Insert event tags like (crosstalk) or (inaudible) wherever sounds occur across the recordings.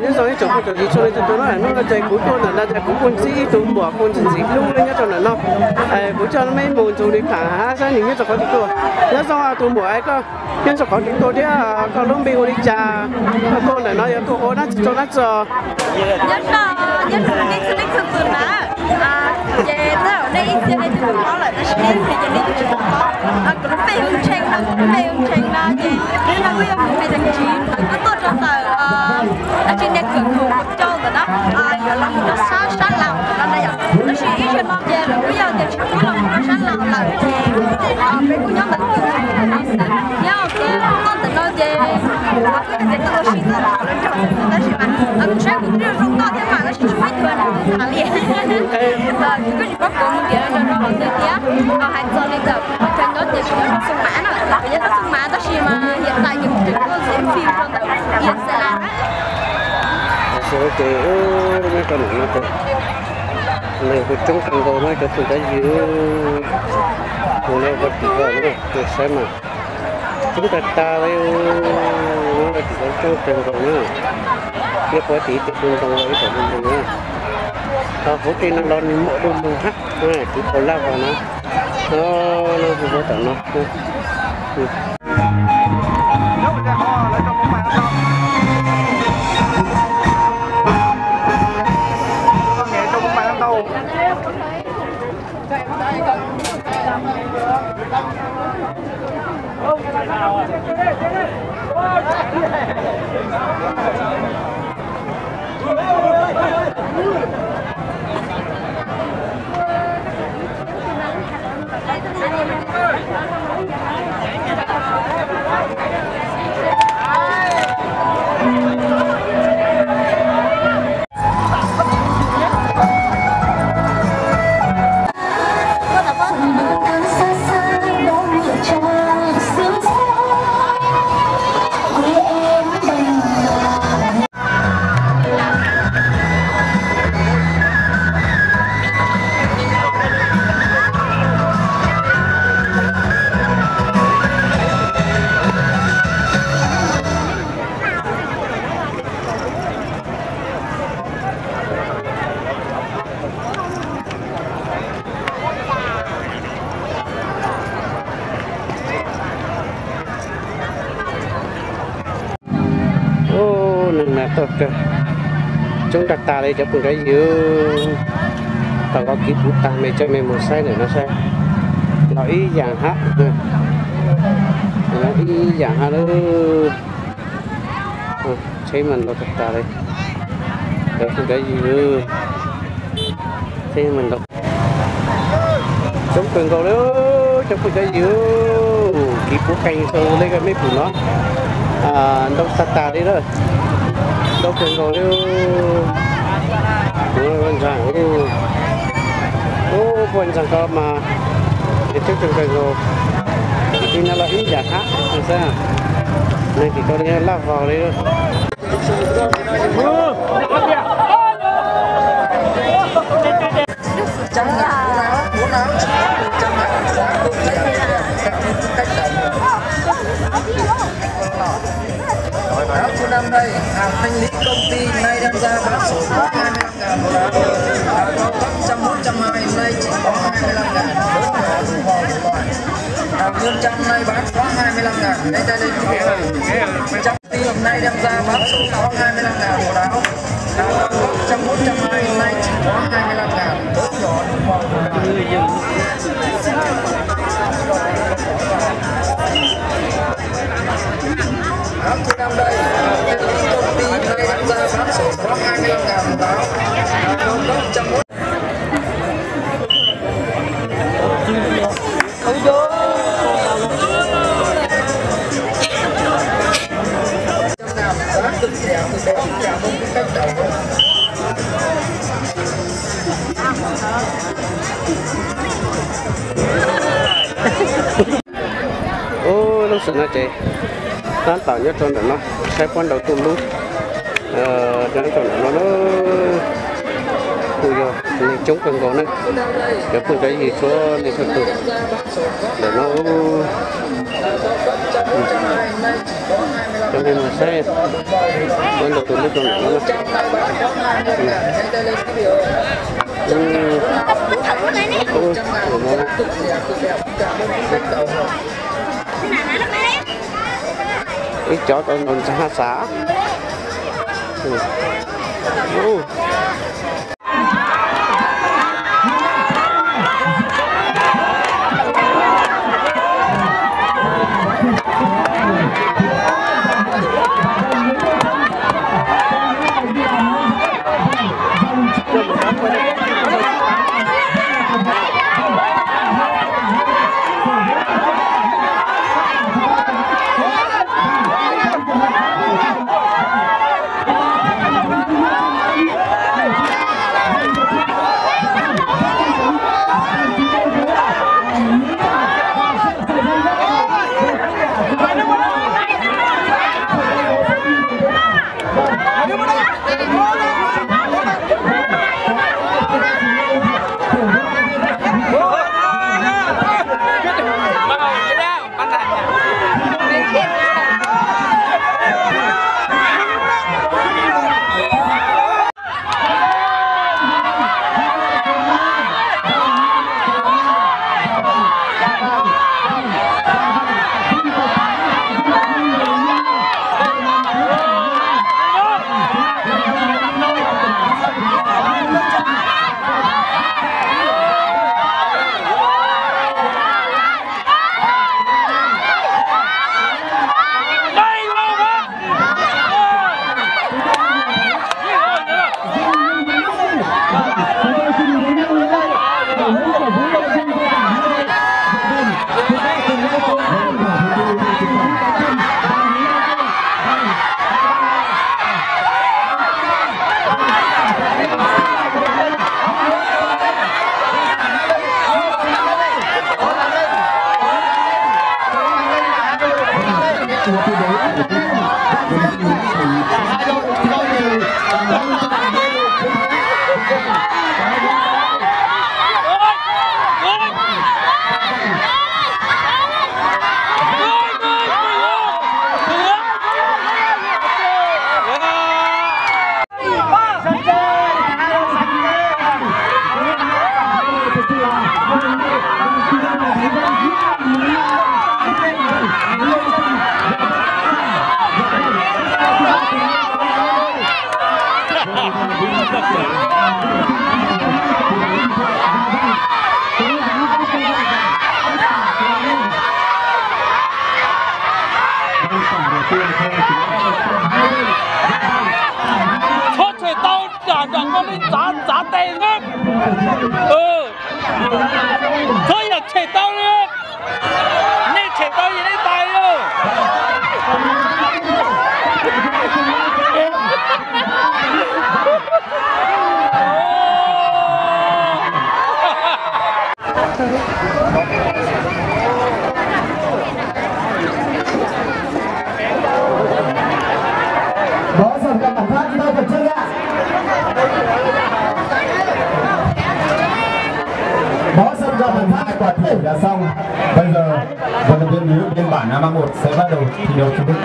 nhớ rồi chỗ của chỗ cho nên tôi nói là nó chạy cú con là nó chạy cú con sĩ tụ bỏ con chân sĩ luôn lên nhớ cho nó nó cú cho mấy môn chỗ đi cả sao những nhớ cho có chúng tôi nhớ xong à tụ bỏ ai có nhớ cho có chúng tôi đấy à có luôn bị đi trà, con là nó có ô nó cho nó cho nhớ là nhớ là cái cái cái cái mà à về đó đây giờ đây chúng có là nó sẽ thì giờ đây chúng có. À cũng phải hướng trên nó cũng phải hướng trên nó về nên là bây giờ mình phải thành chín. Nó tốt trong tờ ờ, ở trên đây cửa khẩu. Thả liền và cái gì có cũng kia cho nó còn được kia à hành giờ lên giờ trên đó thì cũng có sung mãn rồi bây giờ nó sung mãn đó chỉ mà hiện tại những chuyện nó diễn phim trong tập hiện sẽ là số cái mấy con nó có này cái trong căn hộ mấy cái tụi ta giữ một nơi vật gì có nó để xem mà chúng ta ta với ờ, nó là chỉ có trong căn hộ nữa biết quá tí thì trong căn hộ của mình nữa ta phố trên nó đón mỗi đôi mùng hắc này chỉ có lao vào nó. Nó nó không có tận nó. Ừ. Ừ. すごい! Ok chúng đặt ta đây cho cùng cái giữa tao có kỹ thuật ta, mày cho mày một sai nữa nó sai nó ý dạng hát nó ý dạng ờ, hát đó thấy mình nó đặt ta đây. Để cùng cái giữa thấy mình đọc chúng cần cầu nữa, cho cùng cái giữa kỹ thuật canh sơ lấy cái mấy phụ nó. À đâu ta ta đi rồi đâu cần cầu đâu quan trọng ô quan trọng có mà để trước trường cần rồi, thì nó là ít giả khác làm sao này thì tôi đi lao vào đấy rồi trong áo bốn áo trong áo cách áo lý công ty nay đem ra bán có 25 ngàn một cấp trăm một trăm hai nay chỉ có 25 ngàn lớn nhỏ đủ màu đủ loại hàng nguyên trăm nay bán có 25 ngàn. Đây đây đây. Trăm ty hôm nay đem ra bán sổ có 25 ngàn một áo trăm một trăm hai nay chỉ có 25 ngàn lớn nhỏ đủ màu đủ loại áo thứ năm đây từ bé đến già không biết cách đầu ô, lúc xưa nó chạy tan tạo nhất trong đó nó sai quan đầu tùm luôn ờ cho nó trong nó nó cùi vô nên chống cần có này. Cái phương cái gì cho nên thật sự để nó ừ. cho nên là xe. Bên đầu từ nó trong này. Nó ừ. ừ. Ít chó con còn xa xá ừ. cho trời tao trả chẳng có lấy giá giá tiền á. Ừ. Thôi là trời tao nữa nên trời tao đi. Thể đã xong. Bây giờ vận động viên nữ biên bản A một sẽ bắt đầu thi đấu chính thức.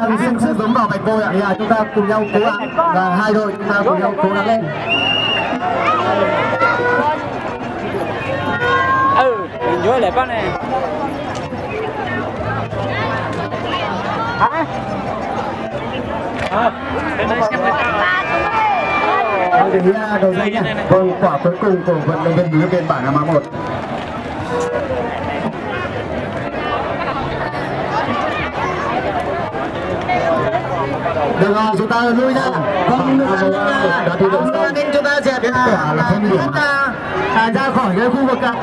Thần xin sức giống vào bạch vôi ạ. Bây giờ chúng ta cùng nhau cố gắng và hai đội chúng ta cùng nhau cố gắng lên. ừ mình nhớ lại bác này hả à, bên đây xem đầu dây nhé. Còn quả cuối cùng của vận động viên nữ biên bản một. Được rồi, chúng ta lui ra. Vâng, đấu xong. Nên chúng ta sẽ kết quả là không điểm. À, ra khỏi cái khu vực ạ.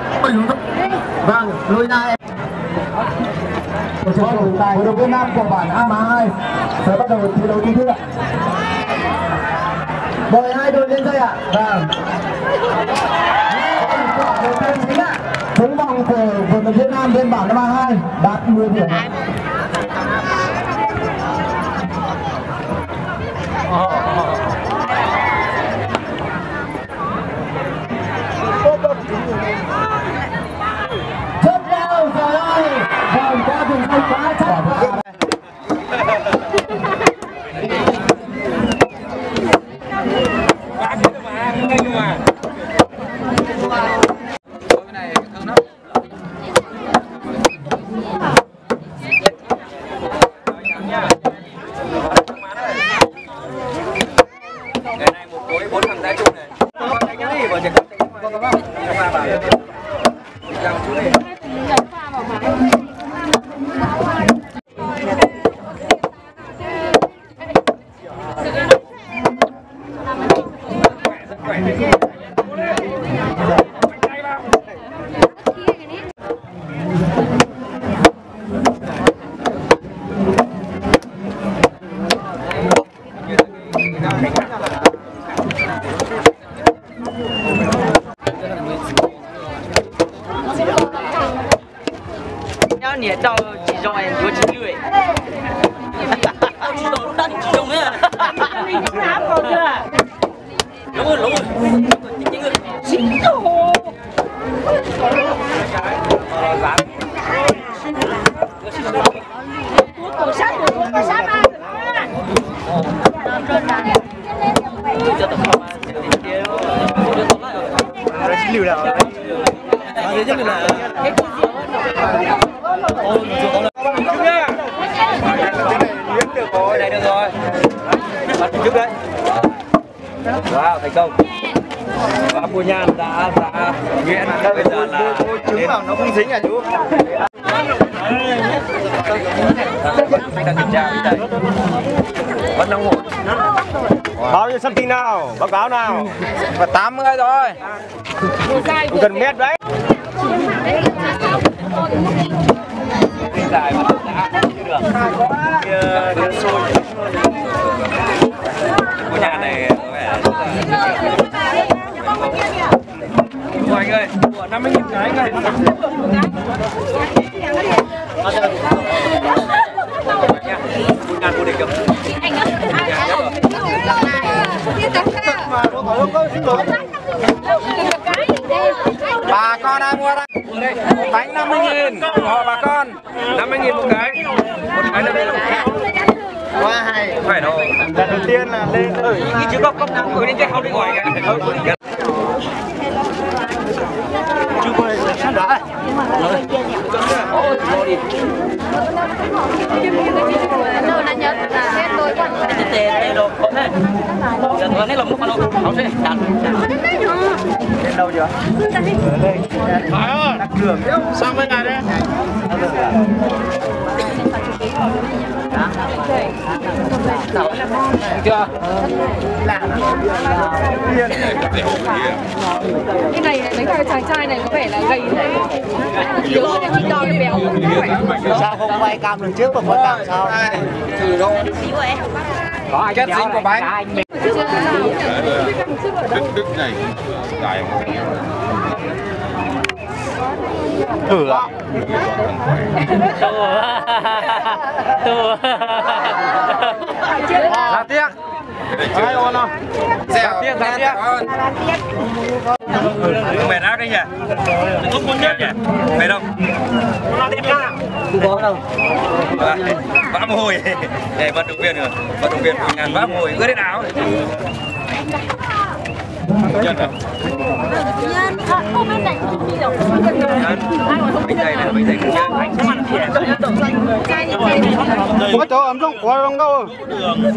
Vâng, lui ra vận động viên nam của bản A2 sẽ bắt đầu thi đấu chính thức ạ. Mời hai đội lên dây ạ. Vâng. Đầu tiên chính ạ. Chống vòng của vận động viên nam bên bảng năm 2 đạt 10 điểm. oh bốn thằng tay chung này đánh cái gì vào chỉ có ba vào làm chú này nhau nhỉ đâu chỉ cho em có chín người Đồ đang chỉ dùng ấy Mình cũng áp rồi kìa Đúng rồi, đúng rồi Chính người Chính đồ Tổ sát của tôi có sát mà Cho tổng hợp Rồi xin liều nào À, thế chắc là đây được rồi bắt trước đấy wow thành công phu nhan đã đã nghiện bây giờ là chứng vào nó không dính à chú vẫn đang ổn Bao nhiêu cm nào? Báo cáo nào? và 80 rồi Gần mét đấy. dài mà đã chưa được kia kia sôi ngôi nhà này có vẻ anh ơi, của 50 nghìn cái không? Bà con đang mua đây Bánh 50 nghìn. Hộ bà con. 50 nghìn một cái. Một cái. 50 nghìn Quá hay. Phải đâu Lần đầu tiên là lên. Ở chứ có công gửi đến cái không đi ngoài kìa Không gửi đến chú quay sát đã. Đồ là nhớ là hết tôi còn Tê tê đồ có thế Giờ tôi nói là một con đâu Không sẽ đặt Lên đâu chưa? Phải ơi Đặt đường. Sang bên này đi chưa cái này mấy cái chàng trai này có vẻ là gầy thế này yếu hơn chị to thì béo Sao không quay cam lần trước mà quay cam sao? Trừ đâu Có ai chất dính của bánh đức này dài Thử ạ. Tù Là tiếc Ai ôn không? Dẻo tiếc, là tiếc Mệt ác đấy nhỉ? Không muốn nhất nhỉ? Mệt không? Không có đâu. Vã mồ hôi. (laughs) Để vận động viên rồi. Vận động viên ngàn vã mồ hôi. Ướt hết áo có à? Không biết không đâu này ấm trong quá trong đâu.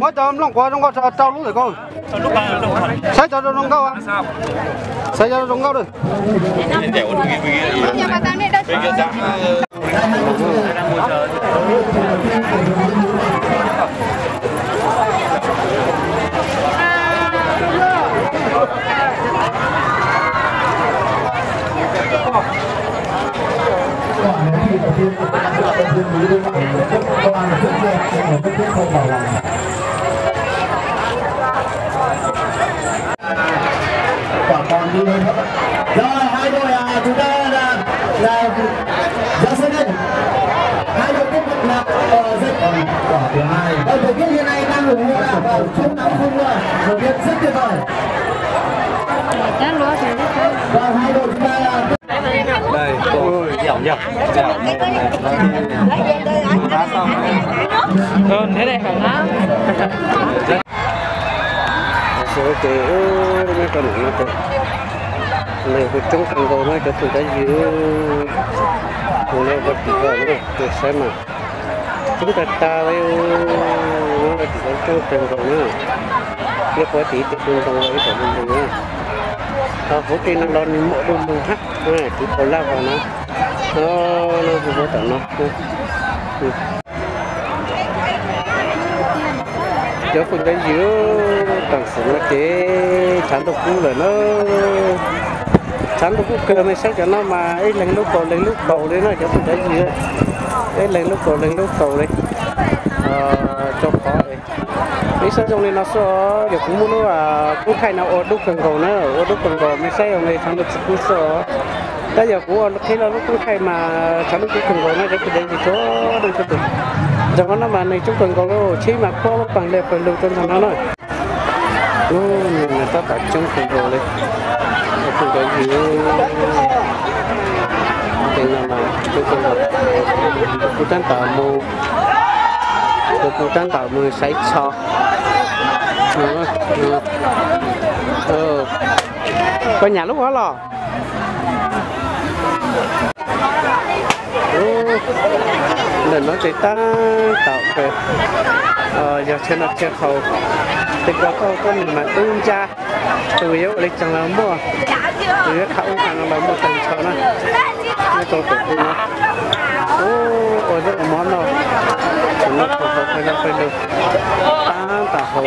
có cho ấm trong quá trong có trao lúc rồi cô. Sai cho trong đâu? Sao? Sai cho trong đâu rồi. Nhà bà Tăng này đâu Quả Ở đội viên hiện nay đang ủng hộ là vào không nóng không mưa. Đội viên rất tuyệt vời. Và hai đội chúng ta là Đây, dẻo nhỉ? Dẻo. Đá xong Hơn thế này phải lắm. Số cái mấy con nó cái này cái trong căn đồ nó cái phụ ta giữ nó vật gì đó cái sai mà chúng ta ta với nó là trong căn đồ nữa giờ có tí thì cũng không lấy của mình nữa ờ phố kia nó đón mỗi mộ hắc này chỉ có la vào nó nó nó cũng có tận nó Ừ. Ừ. giờ giữa tầng xuống là chế chán độc cũng rồi nó chán độc cũng cơ mới sách cho nó mà ấy lần lúc cầu lần lúc cầu đấy nó cho cũng cái giữa đấy lên lúc cầu lên lúc cầu đấy ờ cho khó đấy mấy sao trong này nó số giờ cũng muốn là cũng khai nào ở đúc cần cầu nữa ở đúc cần cầu mới xây trong này thằng được cũng số bây giờ cũng khi nó lúc cũng khai mà thằng được cần cầu nó cái đấy thì có đâu cho được. Giờ nó mà này chúng cần cầu nó chỉ mà có bằng đẹp phần lưu trong thằng nó rồi ừ, người ta đặt trong cần cầu đấy cần cầu thì nào mà chúng cần cầu cũng đang tạo một cũng đang tạo một sấy cho ừ, nhà lúc đó lò nên nó chỉ ta tạo về ờ giờ trên nó chơi khẩu thì có có có mình mà tung cha từ yếu lịch chẳng là mua từ yếu khẩu ăn là mua tầng cho nó nó tổ tổ cũng nó ô, ôi, rất là món rồi. Nó không phải ra phải được. Ta tạo hậu